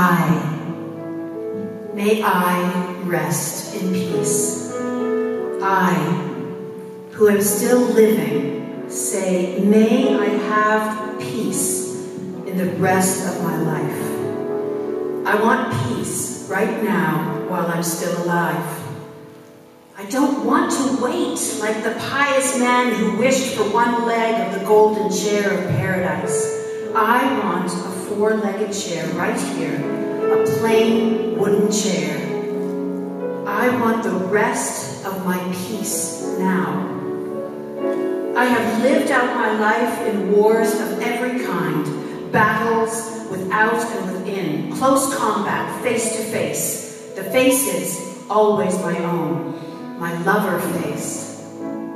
I. May I rest in peace. I, who am still living, say, may I have peace in the rest of my life. I want peace right now while I'm still alive. I don't want to wait like the pious man who wished for one leg of the golden chair of paradise. I want a four-legged chair right here, a plain wooden chair. I want the rest of my peace now. I have lived out my life in wars of every kind, battles without and within, close combat, face to face, the faces always my own, my lover face,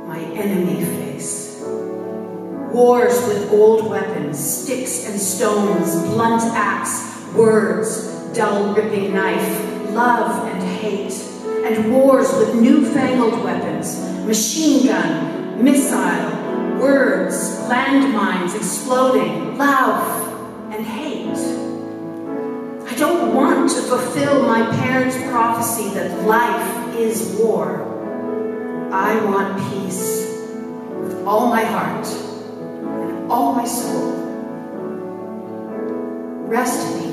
my enemy face. Wars with old weapons, sticks and stones, blunt axe, words, dull ripping knife, love and hate. And wars with newfangled weapons, machine gun, missile, words, landmines exploding, love and hate. I don't want to fulfill my parents' prophecy that life is war. I want peace with all my heart all my soul. Rest in